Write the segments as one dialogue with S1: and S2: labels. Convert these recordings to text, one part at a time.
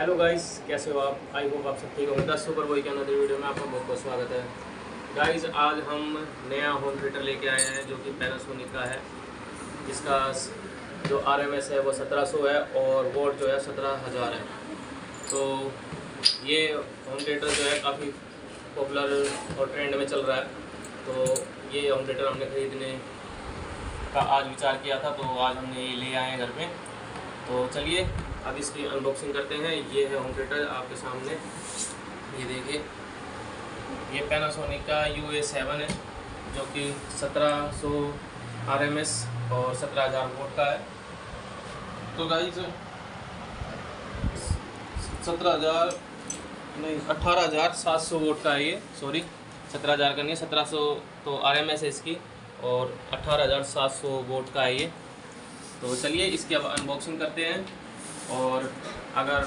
S1: Hello guys कैसे हो आप? आई होप आप सब ठीक होंगे। दस सुपर बॉय के अंदर वीडियो में आपका बहुत बहुत स्वागत है। गाइस आज हम नया होम थिएटर लेके आए हैं, जो कि पैनासोनिक का है। जिसका जो आरएमएस है, वो 1700 है और वोट जो है, सत्रह हज़ार है। तो ये होम थिएटर जो है, काफ़ी पॉपुलर और ट्रेंड में चल रहा है। तो ये होम थिएटर हमने खरीदने का आज विचार किया था तो आज हमने ये ले आए हैं घर पे। तो चलिए अब इसकी अनबॉक्सिंग करते हैं। ये है होम थिएटर आपके सामने। ये देखिए। ये पैनासोनिक का यू ए सेवन है, जो कि सत्रह सौ आर एम एस और सत्रह हज़ार वोट का है। तो गाइज़ सत्रह हज़ार नहीं अट्ठारह हज़ार सात सौ वोट का है ये सॉरी सत्रह हज़ार का नहीं, सत्रह सौ तो आर एम एस है इसकी, और अट्ठारह हज़ार सात सौ वोट का है ये। तो चलिए, इसकी अब अनबॉक्सिंग करते हैं। और अगर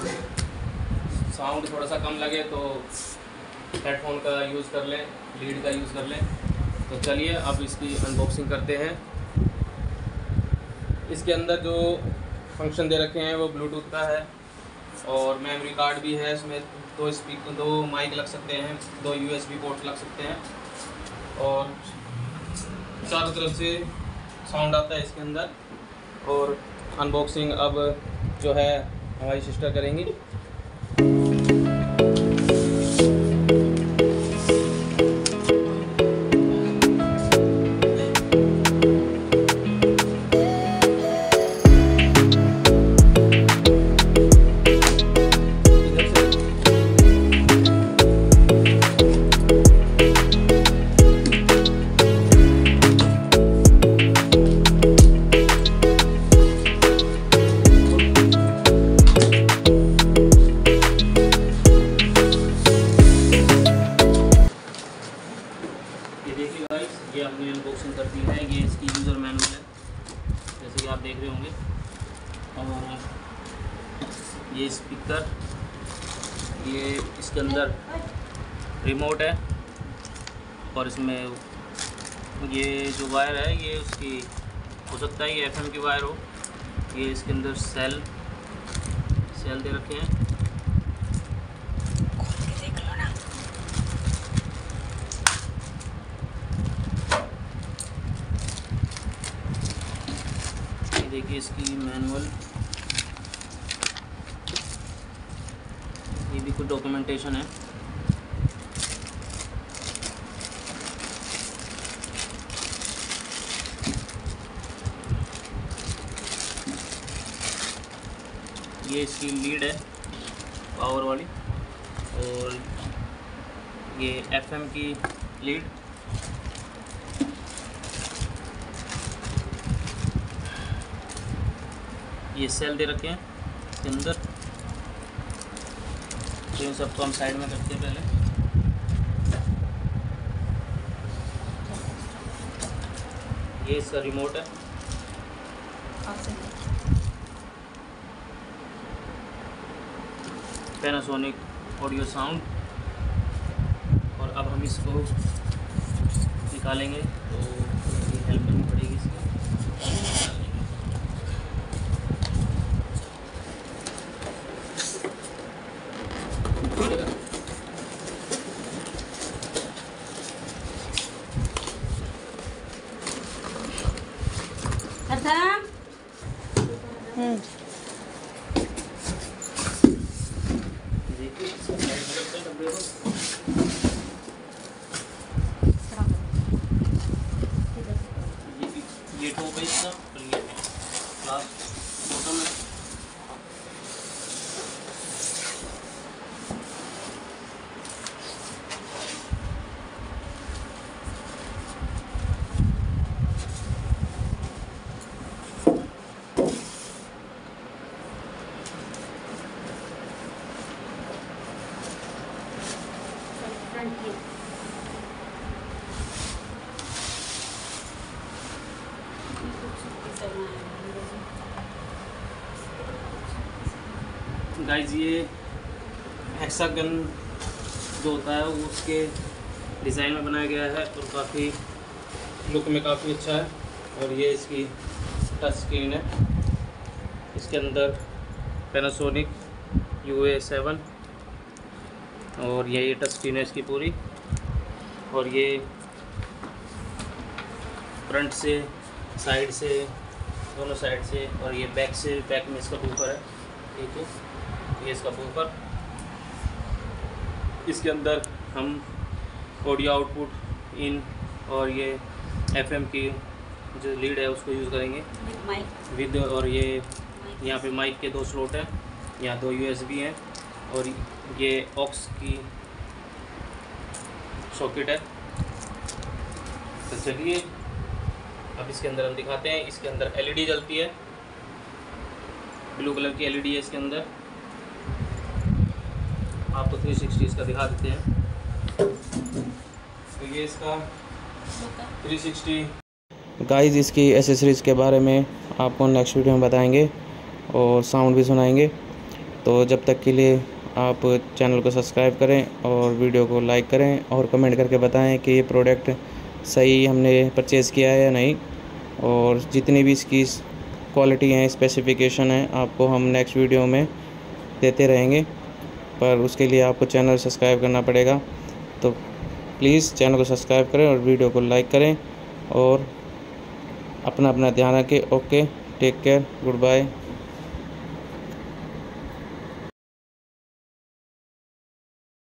S1: साउंड थोड़ा सा कम लगे तो हेडफोन का यूज़ कर लें लीड का यूज़ कर लें। तो चलिए अब इसकी अनबॉक्सिंग करते हैं। इसके अंदर जो फ़ंक्शन दे रखे हैं वो ब्लूटूथ का है और मेमोरी कार्ड भी है इसमें। दो स्पीक दो माइक लग सकते हैं, दो यूएसबी पोर्ट लग सकते हैं। और चारों तरफ़ से साउंड आता है इसके अंदर। और अनबॉक्सिंग अब जो है हमारी सिस्टर करेंगी। गाइस ये हमने अनबॉक्सिंग कर दी है, ये इसकी यूज़र मैनुअल है, जैसे कि आप देख रहे होंगे। और ये स्पीकर ये इसके अंदर रिमोट है, और इसमें ये जो वायर है, ये उसकी, हो सकता है ये एफएम की वायर हो। ये इसके अंदर सेल सेल दे रखे हैं। देखिए इसकी मैनुअल ये भी कुछ डॉक्यूमेंटेशन है। ये इसकी लीड है पावर वाली। और ये एफएम की लीड ये सेल दे रखे हैं, इसके अंदर। तो इन सबको हम साइड में करते हैं पहले। ये इसका रिमोट है। पैनासोनिक ऑडियो साउंड और अब हम इसको निकालेंगे। तो हेल्प करनी पड़ेगी इसकी
S2: प्रथम
S1: हैं ये टॉप है इसका और ये लास्ट बॉटम है गाइज़ ये हेक्सागन जो होता है, वो उसके डिज़ाइन में बनाया गया है और काफ़ी लुक में काफ़ी अच्छा है और ये इसकी टच स्क्रीन है। इसके अंदर पैनासोनिक यू ए सेवन और ये टच स्क्रीन है इसकी पूरी। और ये फ्रंट से साइड से दोनों साइड से और ये बैक से बैक में इसका बूफर है। ठीक है? ये इसका बूफर इसके अंदर हम ऑडियो आउटपुट इन और ये एफएम की जो लीड है उसको यूज़ करेंगे। विद और ये यहाँ पे माइक के दो स्लॉट हैं यहाँ दो यूएसबी हैं। और ये ऑक्स की सॉकेट है। तो चलिए, अब इसके अंदर हम दिखाते हैं। इसके अंदर एलईडी जलती है। ब्लू कलर की एलईडी है इसके अंदर। आपको 360 इसका दिखा देते हैं। तो ये इसका 360
S3: गाइस इसकी एसेसरीज़ के बारे में आपको नेक्स्ट वीडियो में बताएँगे और साउंड भी सुनाएँगे। तो जब तक के लिए आप चैनल को सब्सक्राइब करें और वीडियो को लाइक करें और कमेंट करके बताएँ कि ये प्रोडक्ट सही हमने परचेज़ किया है या नहीं। और जितनी भी इसकी क्वालिटी हैं, स्पेसिफिकेशन है, आपको हम नेक्स्ट वीडियो में देते रहेंगे। पर उसके लिए आपको चैनल सब्सक्राइब करना पड़ेगा। तो प्लीज़ चैनल को सब्सक्राइब करें और वीडियो को लाइक करें और अपना अपना ध्यान रखें। Okay, take care, goodbye.